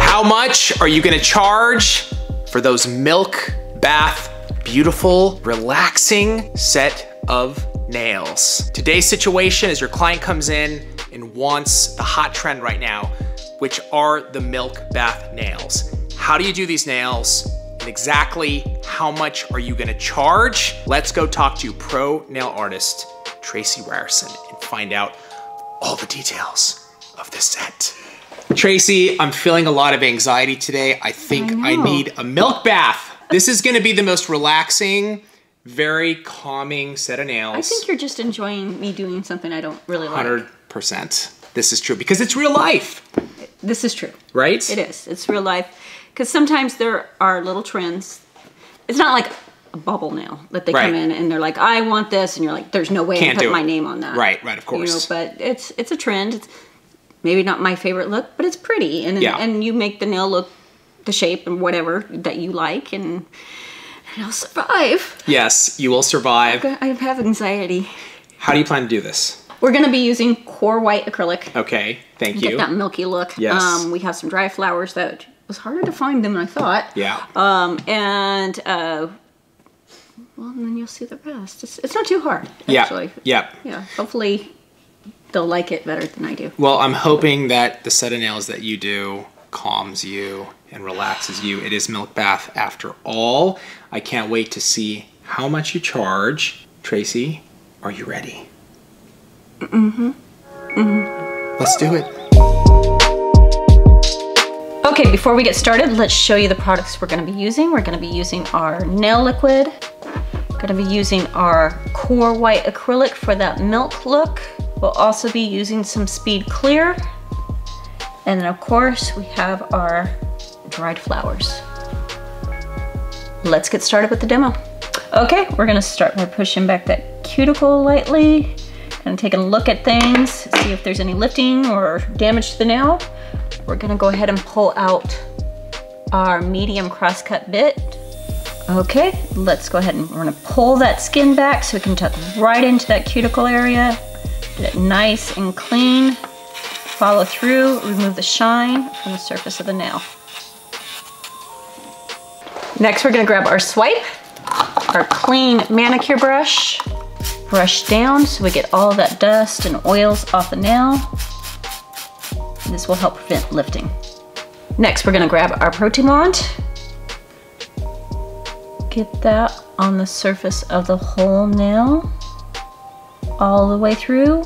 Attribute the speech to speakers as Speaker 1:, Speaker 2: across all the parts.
Speaker 1: How much are you gonna charge for those milk bath, beautiful, relaxing set of nails? Today's situation is your client comes in and wants the hot trend right now, which are the milk bath nails. How do you do these nails? And exactly how much are you gonna charge? Let's go talk to pro nail artist Tracey Reierson and find out all the details of this set. Tracey, I'm feeling a lot of anxiety today. I think I,
Speaker 2: know.
Speaker 1: need a milk bath. This is gonna be the most relaxing, very calming set of nails.
Speaker 2: I think you're just enjoying me doing something I don't really like.
Speaker 1: 100%. This is true because it's real life,
Speaker 2: This is true.
Speaker 1: right?
Speaker 2: It is. It's real life. Because sometimes there are little trends. It's not like a bubble nail that they
Speaker 1: Right.
Speaker 2: come in and they're like, I want this, and you're like, there's no way
Speaker 1: Can't
Speaker 2: I put my name on that.
Speaker 1: Right, right, of
Speaker 2: You know,
Speaker 1: course.
Speaker 2: but it's it's a trend. It's maybe not my favorite look, but it's pretty, and
Speaker 1: Yeah.
Speaker 2: and you make the nail look the shape and whatever that you like, and and I'll survive.
Speaker 1: Yes, you will survive.
Speaker 2: I have anxiety.
Speaker 1: How do you plan to do this?
Speaker 2: We're gonna be using core white acrylic.
Speaker 1: Okay, thank you.
Speaker 2: Get that milky look.
Speaker 1: Yes.
Speaker 2: Um, we have some dry flowers that was harder to find than I thought.
Speaker 1: Yeah.
Speaker 2: Um, and uh, well, and then you'll see the rest. It's, it's not too hard, Actually.
Speaker 1: yeah.
Speaker 2: actually.
Speaker 1: Yeah.
Speaker 2: Yeah. Hopefully, they'll like it better than I do.
Speaker 1: Well, I'm hoping that the set of nails that you do calms you and relaxes you. It is milk bath after all. I can't wait to see how much you charge. Tracey, are you ready? Mm-hmm. Mm-hmm. Let's do it.
Speaker 2: Okay, before we get started, let's show you the products we're going to be using. We're going to be using our nail liquid. Going to be using our core white acrylic for that milk look. We'll also be using some speed clear. And then of course we have our dried flowers. Let's get started with the demo. Okay, we're gonna start by pushing back that cuticle lightly. Gonna take a look at things, see if there's any lifting or damage to the nail. We're gonna go ahead and pull out our medium crosscut bit. Okay, let's go ahead and we're gonna pull that skin back so we can tuck right into that cuticle area. Get it nice and clean. Follow through, remove the shine from the surface of the nail. Next, we're gonna grab our swipe, our clean manicure brush, brush down so we get all that dust and oils off the nail. This will help prevent lifting. Next, we're gonna grab our Protein Bond. Get that on the surface of the whole nail, all the way through.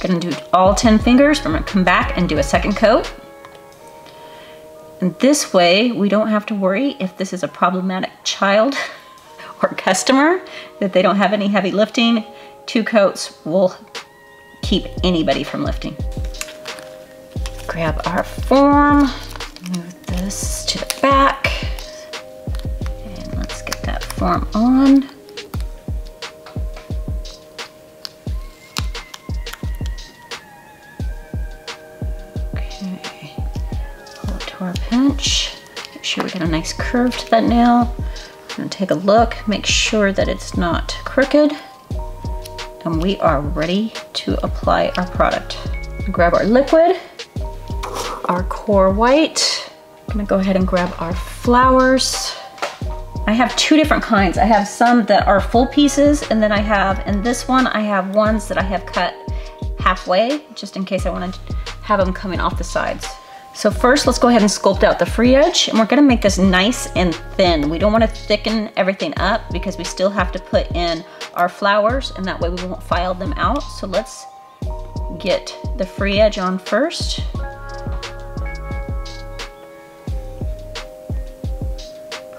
Speaker 2: Gonna do all 10 fingers. I'm gonna come back and do a second coat. And this way, we don't have to worry if this is a problematic child or customer, that they don't have any heavy lifting. Two coats will keep anybody from lifting. Grab our form, move this to the back, and let's get that form on. Pinch. Make sure we get a nice curve to that nail. I'm gonna take a look, make sure that it's not crooked. And we are ready to apply our product. Grab our liquid, our core white. I'm gonna go ahead and grab our flowers. I have two different kinds. I have some that are full pieces, and then I have, in this one, I have ones that I have cut halfway, just in case I wanna have them coming off the sides. So first, let's go ahead and sculpt out the free edge, and we're gonna make this nice and thin. We don't wanna thicken everything up because we still have to put in our flowers, and that way we won't file them out. So let's get the free edge on first.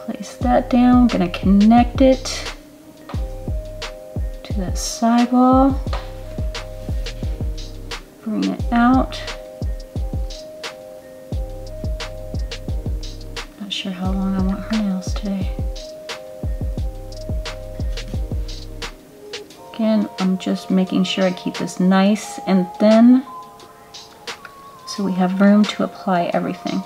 Speaker 2: Place that down, gonna connect it to that sidewall. Bring it out. Sure how long I want her nails today. Again, I'm just making sure I keep this nice and thin so we have room to apply everything.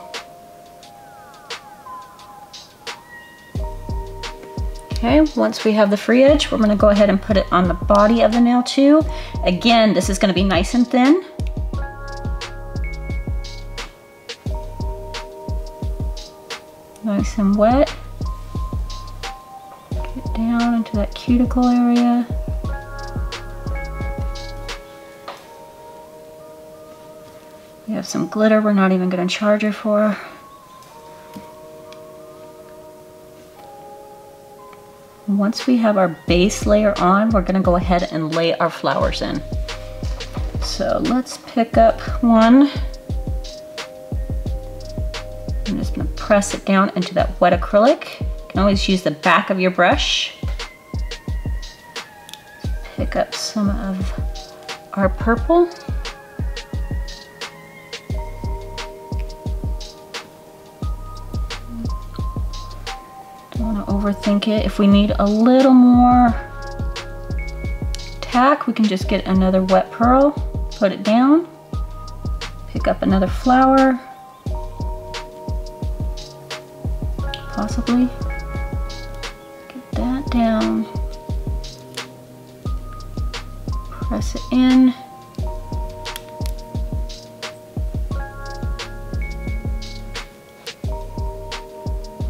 Speaker 2: Okay, once we have the free edge, we're gonna go ahead and put it on the body of the nail too. Again, this is gonna be nice and thin. Nice and wet. Get down into that cuticle area. We have some glitter we're not even gonna charge her for. Once we have our base layer on, we're gonna go ahead and lay our flowers in. So let's pick up one. Press it down into that wet acrylic. You can always use the back of your brush. Pick up some of our purple. Don't want to overthink it. If we need a little more tack, we can just get another wet pearl, put it down, pick up another flower, possibly. Get that down. Press it in.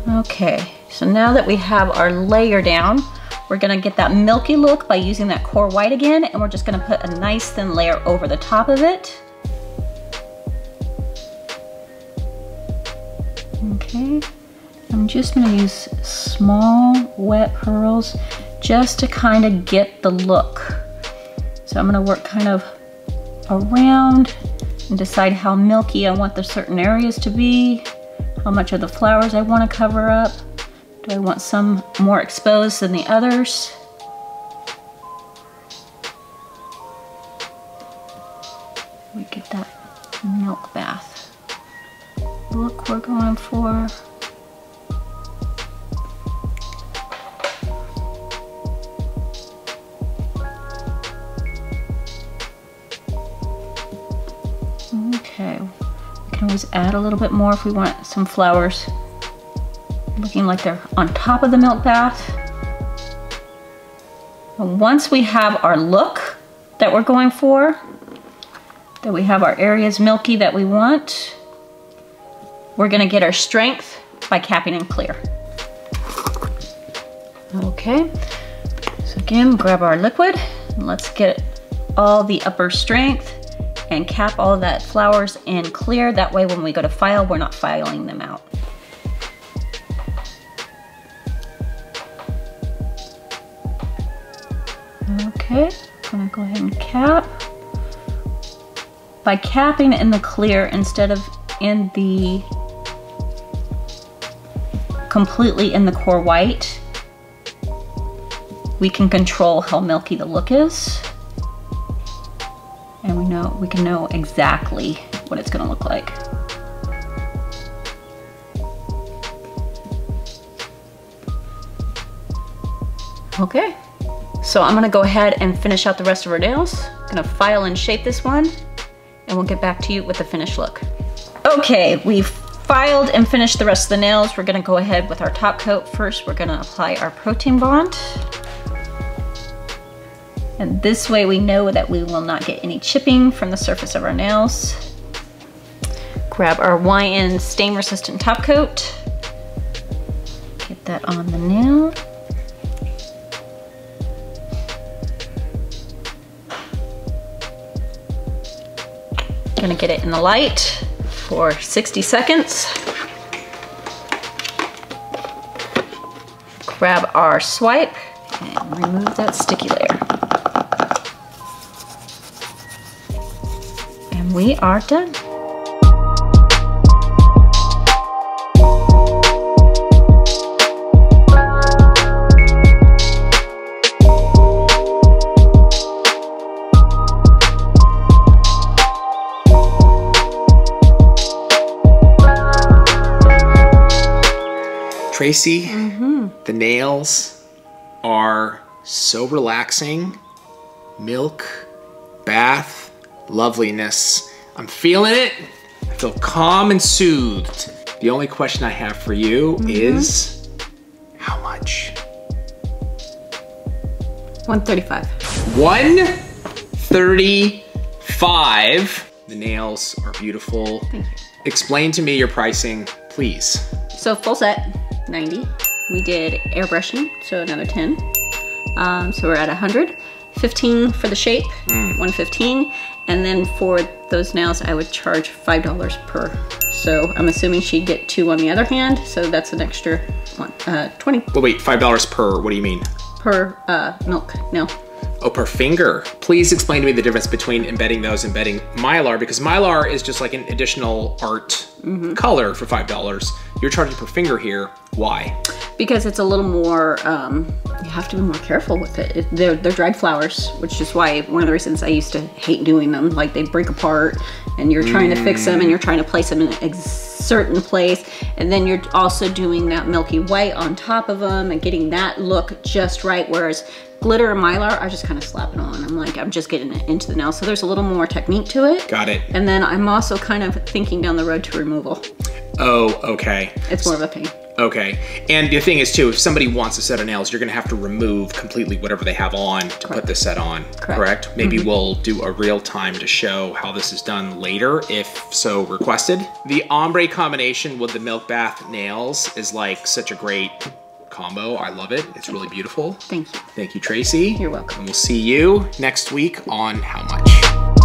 Speaker 2: Okay, so now that we have our layer down, we're gonna get that milky look by using that core white again, and we're just gonna put a nice thin layer over the top of it. Okay, I'm just gonna use small wet pearls just to kind of get the look. So I'm gonna work kind of around and decide how milky I want the certain areas to be, how much of the flowers I wanna cover up. Do I want some more exposed than the others? We get that milk bath look we're going for. Always add a little bit more if we want some flowers looking like they're on top of the milk bath. And once we have our look that we're going for, that we have our areas milky that we want, we're gonna get our strength by capping in clear. Okay, so again, grab our liquid and let's get all the upper strength and cap all that flowers in clear. That way when we go to file, we're not filing them out. Okay, I'm gonna go ahead and cap. By capping in the clear instead of in the completely in the core white, we can control how milky the look is. Know we can know exactly what it's gonna look like. Okay, so I'm gonna go ahead and finish out the rest of our nails. I'm gonna file and shape this one and we'll get back to you with the finished look. Okay, we've filed and finished the rest of the nails. We're gonna go ahead with our top coat. First, we're gonna apply our protein bond. And this way we know that we will not get any chipping from the surface of our nails. Grab our YN stain resistant top coat. Get that on the nail. Gonna get it in the light for 60 seconds. Grab our swipe and remove that sticky layer. We are done.
Speaker 1: Tracey, mm -hmm. the nails are so relaxing milk bath loveliness. I'm feeling it. I feel calm and soothed. The only question I have for you is how much?
Speaker 2: 135.
Speaker 1: 135. The nails are beautiful.
Speaker 2: Thank you.
Speaker 1: Explain to me your pricing, please.
Speaker 2: So full set, 90. We did airbrushing, so another 10. Um, so we're at 100. 15 for the shape, 115. And then for those nails, I would charge $5 per. So I'm assuming she'd get two on the other hand. So that's an extra one, uh, 20
Speaker 1: Well, wait, $5 per, what do you mean?
Speaker 2: per uh, milk nail.
Speaker 1: Oh, per finger. Please explain to me the difference between embedding those and embedding Mylar because Mylar is just like an additional art color for $5. You're charging per finger here. Why?
Speaker 2: Because it's a little more um, you have to be more careful with it. it they're, they're dried flowers which is why one of the reasons i used to hate doing them like they break apart and you're trying to fix them and you're trying to place them in a certain place and then you're also doing that milky white on top of them and getting that look just right whereas glitter and mylar i just kind of slap it on i'm like i'm just getting it into the nail so there's a little more technique to it
Speaker 1: Got it.
Speaker 2: and then i'm also kind of thinking down the road to removal
Speaker 1: Oh, okay.
Speaker 2: it's more of a pain
Speaker 1: Okay. And the thing is too, if somebody wants a set of nails, you're gonna have to remove completely whatever they have on to put the set on.
Speaker 2: Correct.
Speaker 1: Maybe mm-hmm. we'll do a real time to show how this is done later, if so requested. The ombre combination with the milk bath nails is like such a great combo. I love it. It's really beautiful.
Speaker 2: thank you
Speaker 1: Thank you, Tracey.
Speaker 2: You're welcome.
Speaker 1: And we'll see you next week on How Much.